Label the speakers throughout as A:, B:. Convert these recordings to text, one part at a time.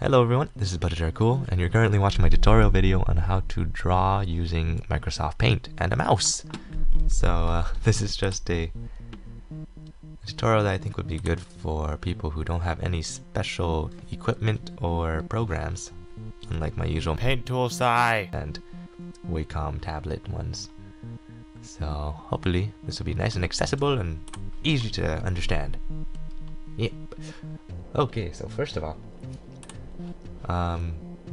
A: Hello everyone, this is budgiesRcool, and you're currently watching my tutorial video on how to draw using Microsoft Paint and a mouse. So uh, this is just a tutorial that I think would be good for people who don't have any special equipment or programs, unlike my usual
B: Paint Tool SAI.
A: and Wacom tablet ones. So hopefully this will be nice and accessible and easy to understand. Yep. Okay, so first of all, um,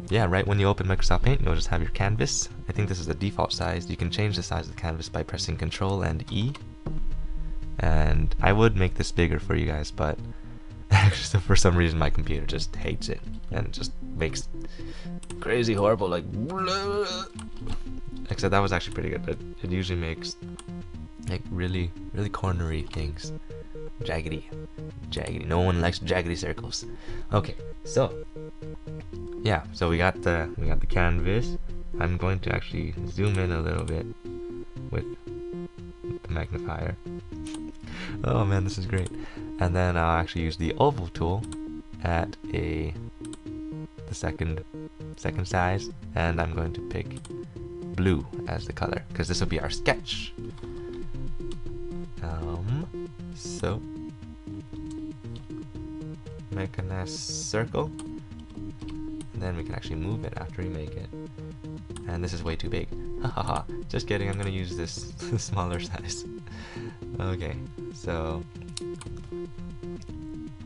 A: yeah, right when you open Microsoft Paint, you'll just have your canvas. I think this is the default size. You can change the size of the canvas by pressing Control and E. And I would make this bigger for you guys, but for some reason my computer just hates it and just makes crazy horrible like except that was actually pretty good. But it usually makes like really really cornery things. Jaggedy. Jaggedy. No one likes jaggedy circles. Okay so yeah so we got the we got the canvas. I'm going to actually zoom in a little bit with the magnifier. Oh man this is great. And then i'll actually use the oval tool at a the second second size. And i'm going to pick blue as the color because this will be our sketch. Um so make a nice circle. And then we can actually move it after we make it. And this is way too big. Hahaha just kidding. I'm gonna use this smaller size. Okay so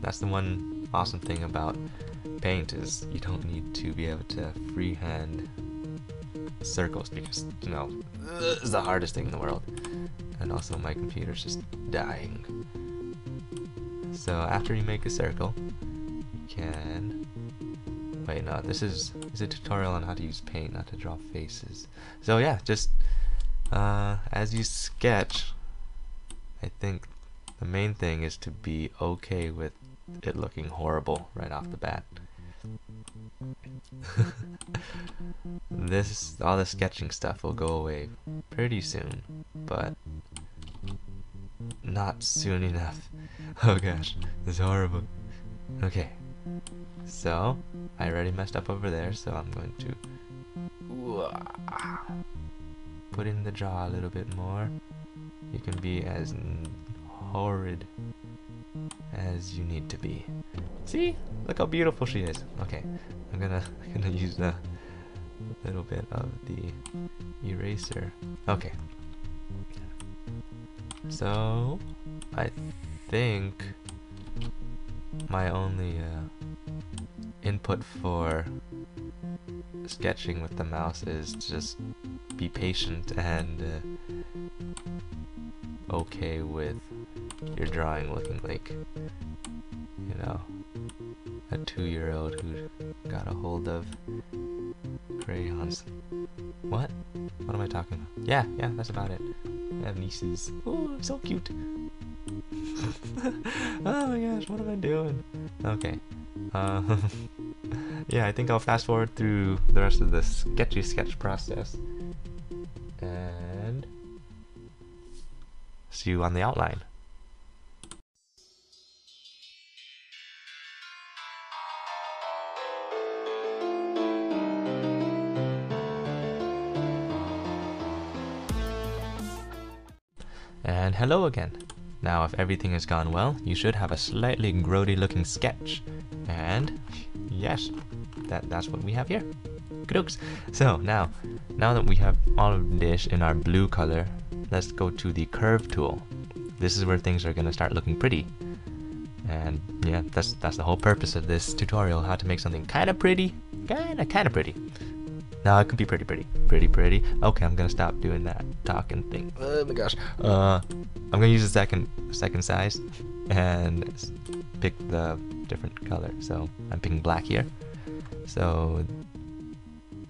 A: that's the one awesome thing about paint is you don't need to be able to freehand circles because you know it's the hardest thing in the world. And also my computer's just dying. So after you make a circle you can wait no this is is a tutorial on how to use paint not to draw faces. So yeah just uh, as you sketch I think the main thing is to be okay with it looking horrible right off the bat this all the sketching stuff will go away pretty soon but not soon enough. Oh gosh this is horrible. Okay so I already messed up over there so I'm going to put in the jaw a little bit more. You can be as horrid as you need to be see? Look how beautiful she is. Okay. I'm gonna I'm gonna use a little bit of the eraser. Okay. So I think my only uh, input for sketching with the mouse is just be patient and uh, okay with your drawing looking like you know a two-year-old who got a hold of crayons. What? What am I talking about? Yeah yeah that's about it. I have nieces. Oh so cute. Oh my gosh what am I doing? Okay um, yeah I think I'll fast forward through the rest of the sketchy sketch process and see you on the outline everything has gone well, you should have a slightly grody looking sketch. And yes, that, that's what we have here. Good So now, now that we have all of this in our blue color, let's go to the curve tool. This is where things are gonna start looking pretty. And yeah, that's that's the whole purpose of this tutorial, how to make something kinda pretty, kinda kinda pretty. Now it could be pretty pretty. Pretty pretty. Okay, I'm gonna stop doing that talking thing. Oh my gosh. Uh I'm gonna use the second second size and pick the different color. So I'm picking black here. So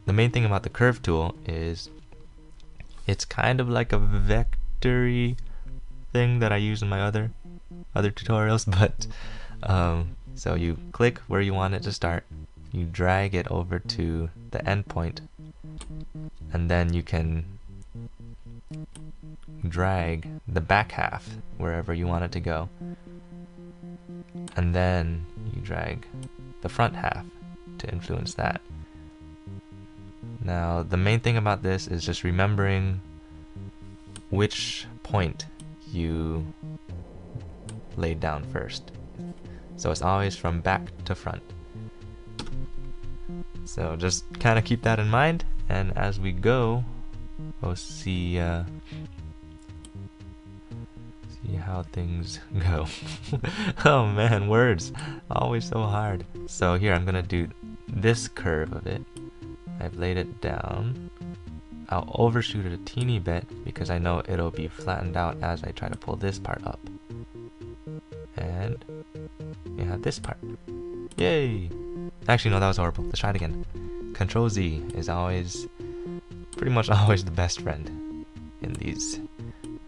A: the main thing about the curve tool is it's kind of like a vectory thing that I use in my other other tutorials, but um, so you click where you want it to start, you drag it over to the endpoint, and then you can drag the back half wherever you want it to go. and then you drag the front half to influence that. Now, the main thing about this is just remembering which point you laid down first. So it's always from back to front. So just kind of keep that in mind, and as we go, see uh, see how things go. oh man, words always so hard. So here I'm gonna do this curve of it. I've laid it down. I'll overshoot it a teeny bit because I know it'll be flattened out as I try to pull this part up. And have this part. Yay! Actually, no, that was horrible. Let's try it again. Control Z is always, pretty much always the best friend in these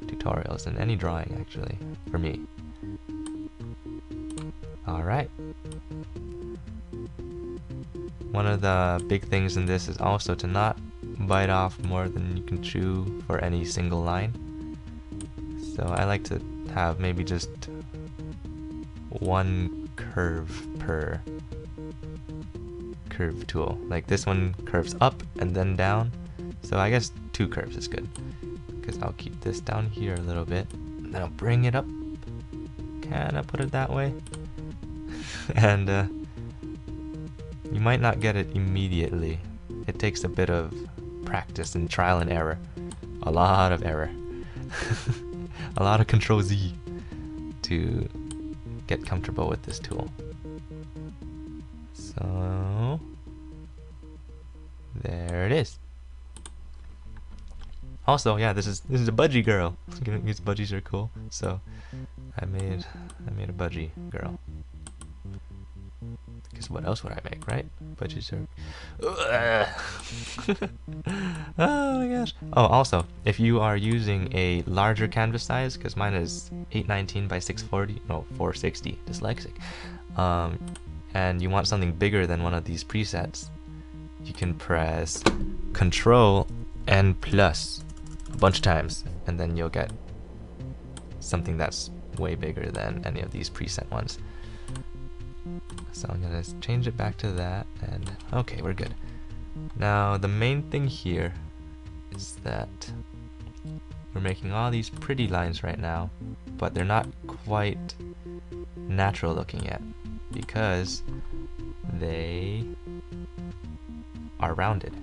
A: tutorials and any drawing actually, for me. Alright. One of the big things in this is also to not bite off more than you can chew for any single line. So I like to have maybe just one curve per curve tool. Like this one curves up and then down. So I guess two curves is good. Because I'll keep this down here a little bit. And then I'll bring it up. Can I put it that way? and uh, you might not get it immediately. It takes a bit of practice and trial and error. A lot of error. a lot of control Z to get comfortable with this tool. So there it is. Also, yeah, this is this is a budgie girl. These budgies are cool. So I made I made a budgie girl. Because what else would I make, right? Budgies are. oh my gosh. Oh, also, if you are using a larger canvas size, because mine is 819 by 640, no, 460, dyslexic, um, and you want something bigger than one of these presets, you can press Control and plus bunch of times, and then you'll get something that's way bigger than any of these preset ones. So I'm gonna change it back to that, and okay, we're good. Now the main thing here is that we're making all these pretty lines right now, but they're not quite natural looking yet because they are rounded.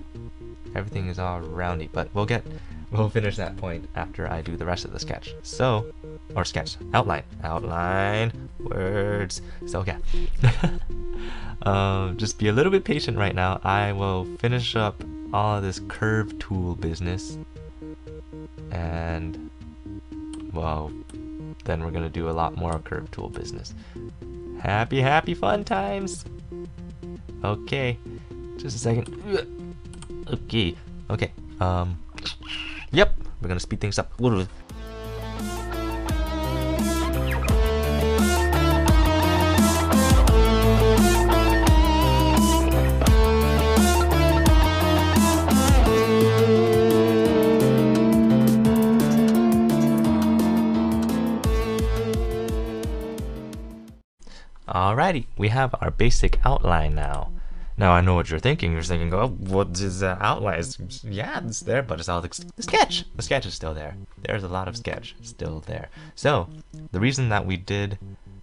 A: Everything is all roundy, but we'll get we'll finish that point after I do the rest of the sketch. So, or sketch, outline, outline, words. So yeah, um, just be a little bit patient right now. I will finish up all of this curve tool business, and well, then we're gonna do a lot more curve tool business. Happy, happy fun times. Okay, just a second. Okay, okay. Um, yep, we're gonna speed things up. a little. Alrighty, we have our basic outline now. Now I know what you're thinking. You're thinking, oh, what is the outline? Yeah, it's there, but it's all the, the sketch. The sketch is still there. There's a lot of sketch still there. So, the reason that we did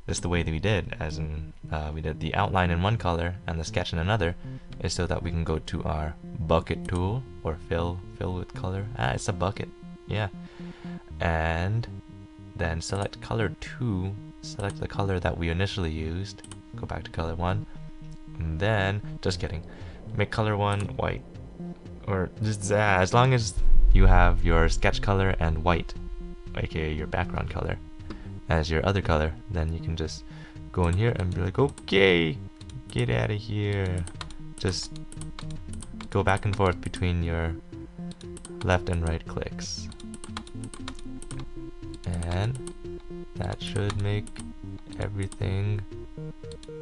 A: this the way that we did, as in uh, we did the outline in one color and the sketch in another, is so that we can go to our bucket tool, or fill, fill with color. Ah, it's a bucket. Yeah. And then select color 2, select the color that we initially used, go back to color 1, and then, just kidding, make color 1 white. Or just uh, as long as you have your sketch color and white, aka your background color, as your other color, then you can just go in here and be like, okay, get out of here. Just go back and forth between your left and right clicks. And that should make everything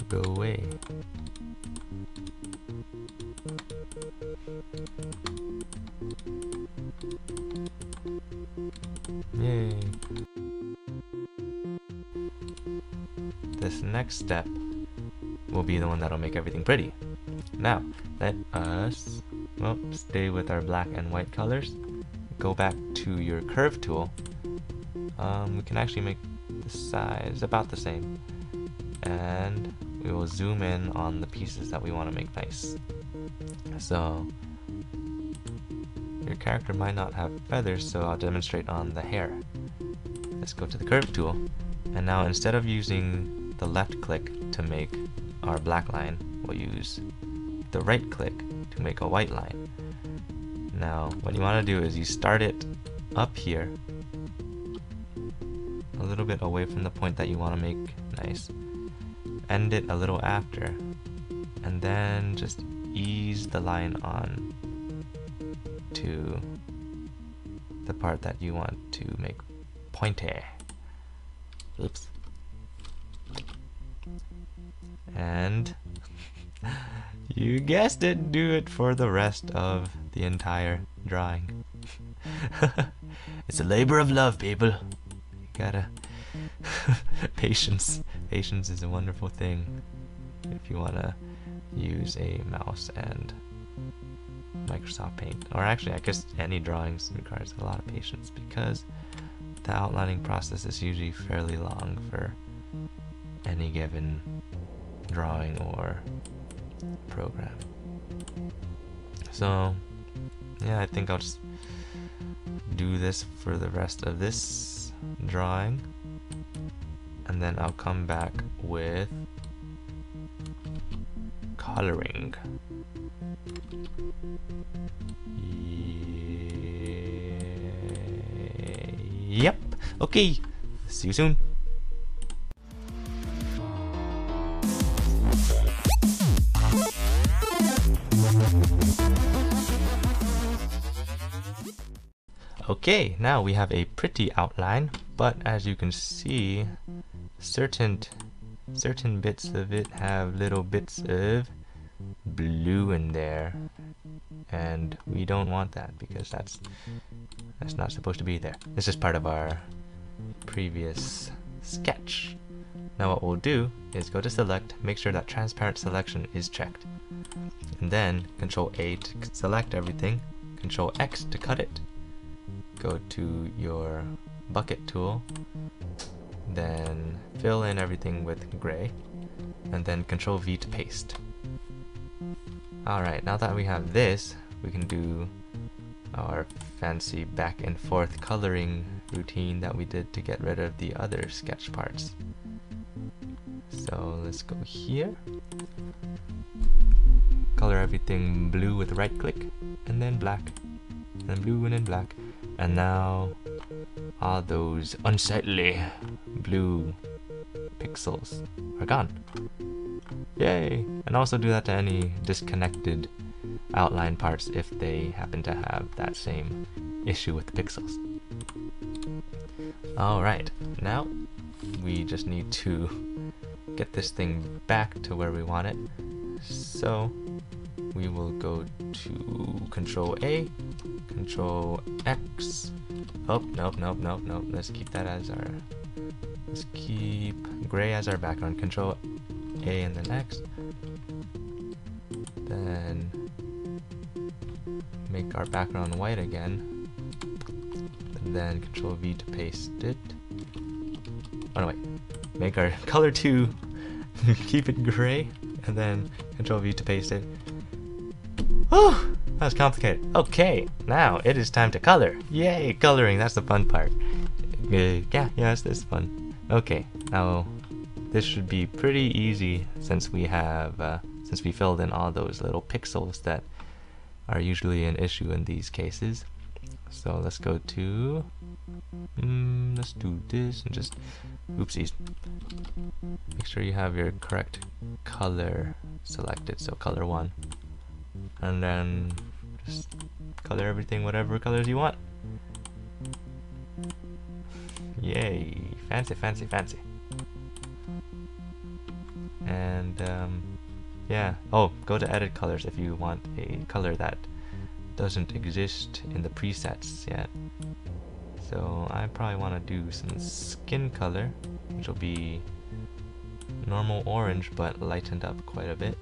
A: Go away. Yay. This next step will be the one that'll make everything pretty. Now, let us well, stay with our black and white colors. Go back to your curve tool. Um, we can actually make the size about the same. And we will zoom in on the pieces that we want to make nice. So, your character might not have feathers, so I'll demonstrate on the hair. Let's go to the curve tool. And now instead of using the left click to make our black line, we'll use the right click to make a white line. Now, what you want to do is you start it up here, a little bit away from the point that you want to make nice, end it a little after, and then just ease the line on to the part that you want to make pointy. Oops. And you guessed it, do it for the rest of the entire drawing. it's a labor of love, people. You gotta. Patience. Patience is a wonderful thing if you wanna use a mouse and Microsoft Paint. Or actually, I guess any drawings requires a lot of patience because the outlining process is usually fairly long for any given drawing or program. So, yeah, I think I'll just do this for the rest of this drawing. And then I'll come back with coloring. Yep. Okay. See you soon. Okay, now we have a pretty outline, but as you can see, certain certain bits of it have little bits of blue in there. And we don't want that because that's that's not supposed to be there. This is part of our previous sketch. Now what we'll do is go to select make sure that transparent selection is checked. And then control A to select everything control X to cut it. Go to your bucket tool then fill in everything with gray and then control V to paste. Alright, now that we have this, we can do our fancy back and forth coloring routine that we did to get rid of the other sketch parts. So let's go here, color everything blue with right click, and then black, and then blue and then black, and now all those unsightly blue pixels are gone. Yay! And also do that to any disconnected outline parts if they happen to have that same issue with the pixels. Alright, now we just need to get this thing back to where we want it. So we will go to Control A, Control X. Oh, nope, nope, nope, nope. Let's keep that as our. Let's keep gray as our background. Control A and then X. Then make our background white again. And then Control V to paste it. Oh no, wait. Make our color 2, keep it gray, and then Control V to paste it. Oh, that was complicated. Okay, now it is time to color. Yay, coloring, that's the fun part. Uh, yeah, yeah, this is fun. Okay, now this should be pretty easy since we have, uh, since we filled in all those little pixels that are usually an issue in these cases. So let's go to, mm, let's do this and just, oopsies. Make sure you have your correct color selected, so color 1 and then just color everything whatever colors you want. Yay, fancy, fancy, fancy. and um, yeah. Oh, go to edit colors if you want a color that doesn't exist in the presets yet. So I probably want to do some skin color, which will be normal orange but lightened up quite a bit.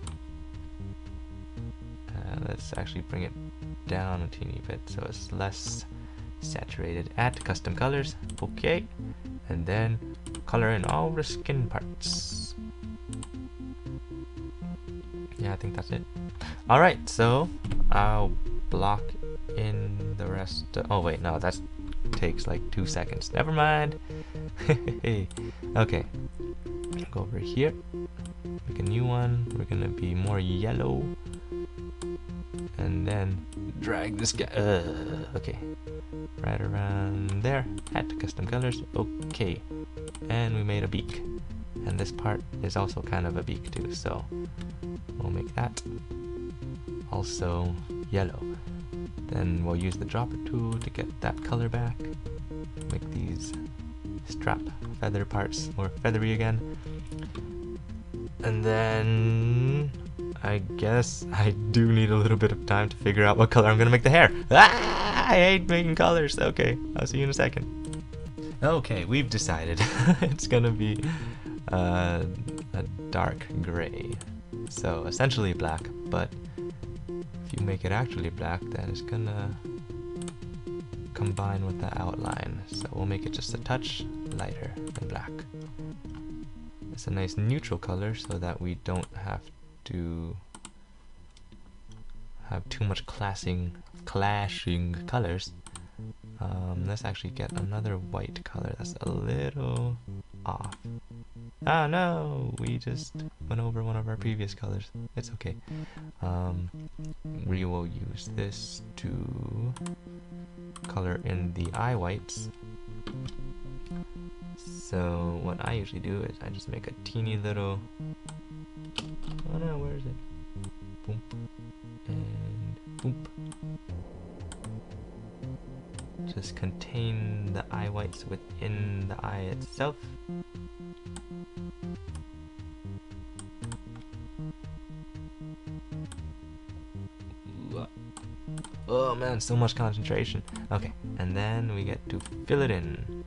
A: Uh, let's actually bring it down a teeny bit so it's less saturated. Add custom colors, okay, and then color in all the skin parts. Yeah, I think that's it. Alright, so I'll block in the rest. oh wait, no, that takes like two seconds. Never mind. okay, go over here. Make a new one. We're gonna be more yellow, and then drag this guy. Uh, okay, right around there. Add custom colors. Okay, and we made a beak. And this part is also kind of a beak too, so we'll make that also yellow. Then we'll use the dropper tool to get that color back. Make these strap feather parts more feathery again. And then I guess I do need a little bit of time to figure out what color I'm gonna make the hair. Ah, I hate making colors. Okay, I'll see you in a second. Okay, we've decided it's gonna be uh, a dark gray. So essentially black, but if you make it actually black, then it's gonna combine with the outline. So we'll make it just a touch lighter than black. It's a nice neutral color so that we don't have to have too much classing, clashing colors. Um, let's actually get another white color that's a little off. Ah no, we just went over one of our previous colors. It's okay. Um, we will use this to color in the eye whites. So what I usually do is I just make a teeny little. Within the eye itself. Uh, oh man, so much concentration. Okay, and then we get to fill it in.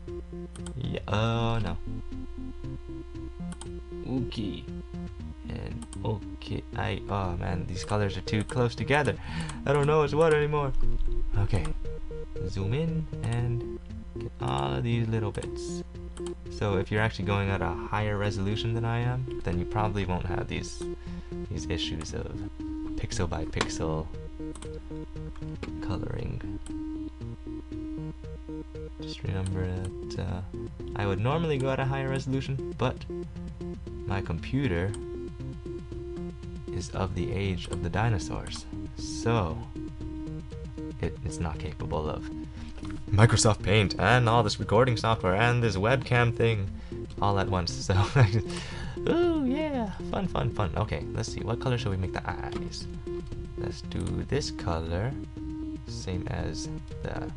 A: Yeah, oh no. Okay. And okay, I, oh man, these colors are too close together. I don't know what's what anymore. Okay, zoom in and all of these little bits. So if you're actually going at a higher resolution than I am, then you probably won't have these these issues of pixel by pixel coloring. Just remember that uh, I would normally go at a higher resolution, but my computer is of the age of the dinosaurs. So it is not capable of Microsoft Paint and all this recording software and this webcam thing all at once. So, ooh, yeah, fun, fun, fun. Okay, let's see. What color should we make the eyes? Let's do this color, same as the,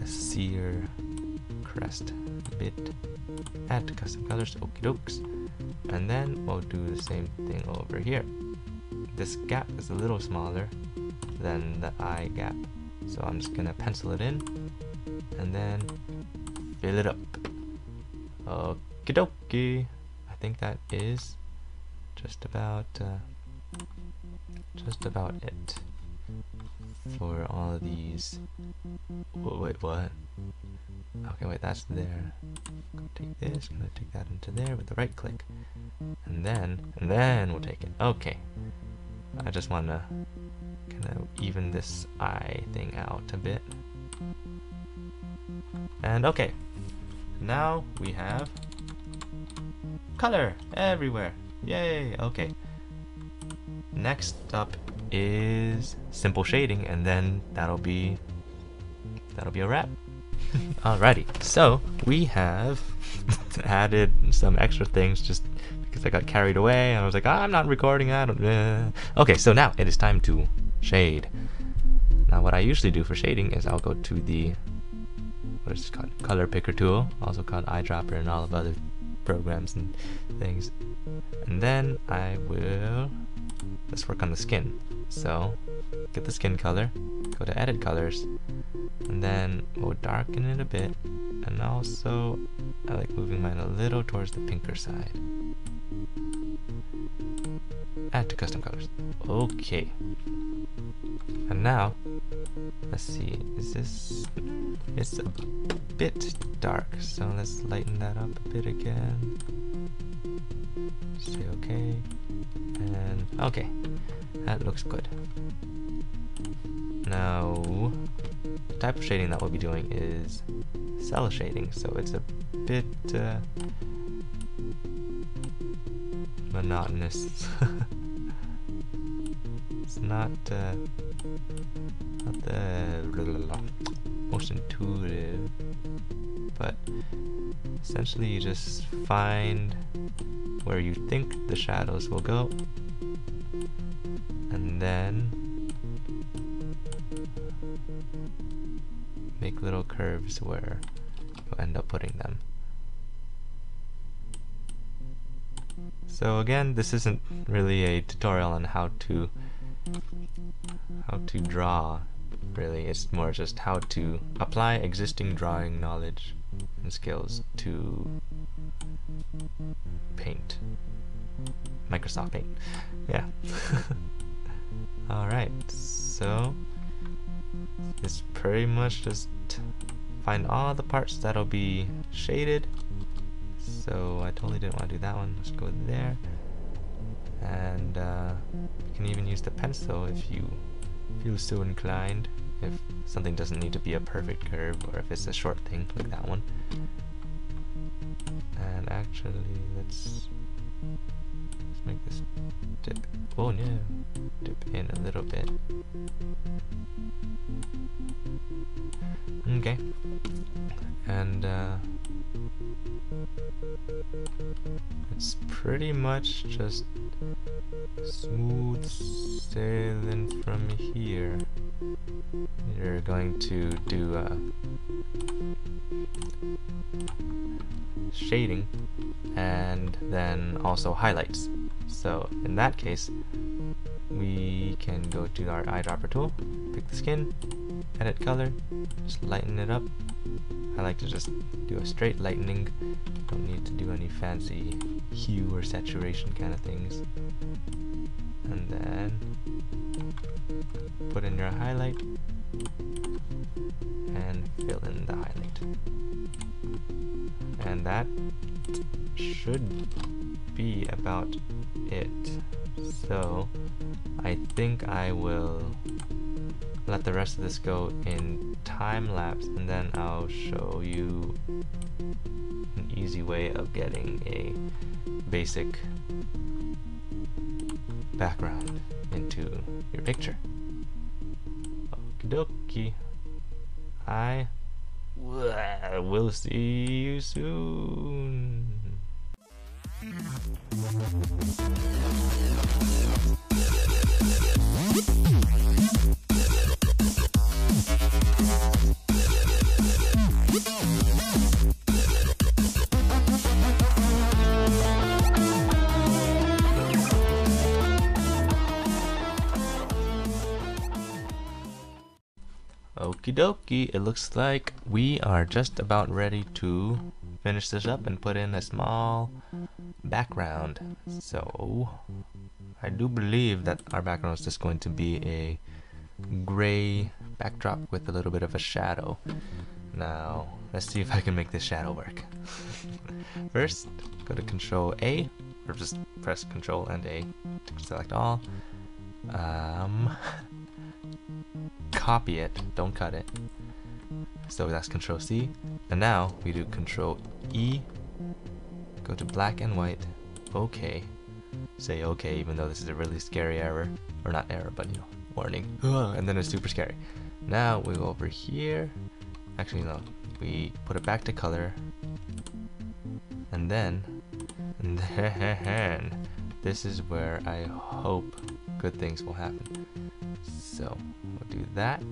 A: the seer crest bit. Add custom colors, okie dokes. And then we'll do the same thing over here. This gap is a little smaller, than the eye gap. So I'm just gonna pencil it in and then fill it up. Okie dokie. I think that is just about uh, just about it for all of these. Wait, wait, what? Okay, wait, that's there. Gonna take this, gonna take that into there with the right click. And then, and then we'll take it. Okay. I just wanna even this eye thing out a bit. And okay, now we have color everywhere. Yay, okay. Next up is simple shading and then that'll be that'll be a wrap. Alrighty, so we have added some extra things just because I got carried away and I was like, I'm not recording, I don't. Uh. Okay, so now it is time to shade. Now what I usually do for shading is I'll go to the what is it called? Color picker tool, also called eyedropper and all of other programs and things. And then I will, let's work on the skin. So, get the skin color, go to edit colors, and then we'll darken it a bit. And also, I like moving mine a little towards the pinker side. Add to custom colors. Okay. And now, let's see, is this, it's a bit dark, so let's lighten that up a bit again. Say okay, and okay, that looks good. Now, the type of shading that we'll be doing is cel shading, so it's a bit uh, monotonous. it's not uh, not the most intuitive, but essentially you just find where you think the shadows will go, and then make little curves where you'll end up putting them. So again, this isn't really a tutorial on how to how to draw really. It's more just how to apply existing drawing knowledge and skills to paint. Microsoft Paint. Yeah. Alright so it's pretty much just find all the parts that'll be shaded. So I totally didn't want to do that one. Let's go there can even use the pencil if you feel so inclined if something doesn't need to be a perfect curve or if it's a short thing like that one. And actually let's let's make this dip. Oh no dip in a little bit. Okay. And uh, it's pretty much just smooth sailing from here. You're going to do uh, shading and then also highlights. So in that case, we can go to our eyedropper tool, pick the skin, edit color, just lighten it up. I like to just do a straight lightening, don't need to do any fancy hue or saturation kind of things. And then put in your highlight and fill in the highlight. And that should be about it. So I think I will let the rest of this go in time lapse and then I'll show you an easy way of getting a basic background into your picture. Okie dokie. I will see you soon. Okie dokie, it looks like we are just about ready to finish this up and put in a small background. So, I do believe that our background is just going to be a gray backdrop with a little bit of a shadow. Now, let's see if I can make this shadow work. First, go to Control A, or just press Control and A to select all. Um, copy it, don't cut it. So that's Control C. And now we do Control E, go to black and white, OK. Say OK even though this is a really scary error. Or not error, but you know, warning. and then it's super scary. Now we go over here. Actually no, we put it back to color. And then, and then, this is where I hope good things will happen. So that.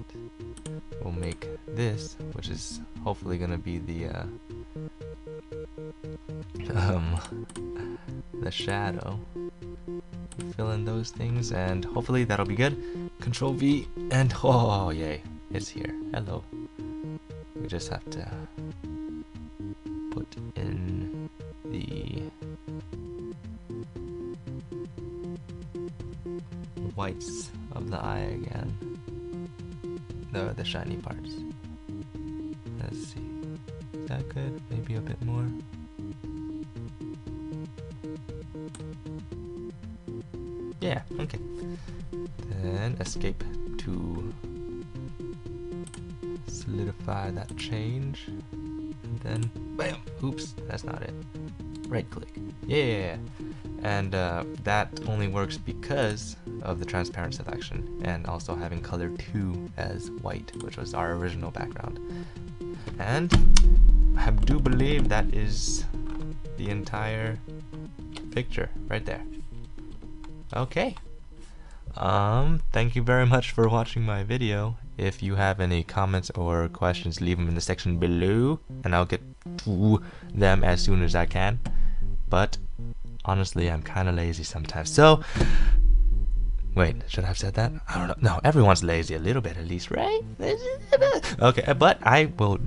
A: We'll make this, which is hopefully going to be the uh, um, the shadow. Fill in those things, and hopefully that'll be good. Control V, and oh, yay, it's here. Hello. We just have to put in the whites of the eye again. The the shiny parts. Let's see. Is that good? Maybe a bit more. Yeah, okay. Then escape to solidify that change. And then bam! Oops, that's not it. Right click. Yeah! And uh, that only works because of the transparent selection and also having color 2 as white, which was our original background. And I do believe that is the entire picture right there. Okay. Um, thank you very much for watching my video. If you have any comments or questions, leave them in the section below, and I'll get to them as soon as I can. But honestly, I'm kind of lazy sometimes. So, wait, should I have said that? I don't know. No, everyone's lazy a little bit at least, right? Okay, but I will,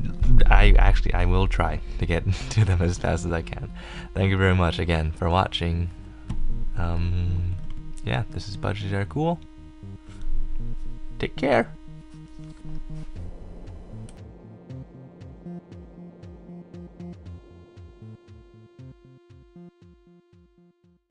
A: I actually, I will try to get to them as fast as I can. Thank you very much again for watching. Um, yeah, this is Budgie Cool. Take care.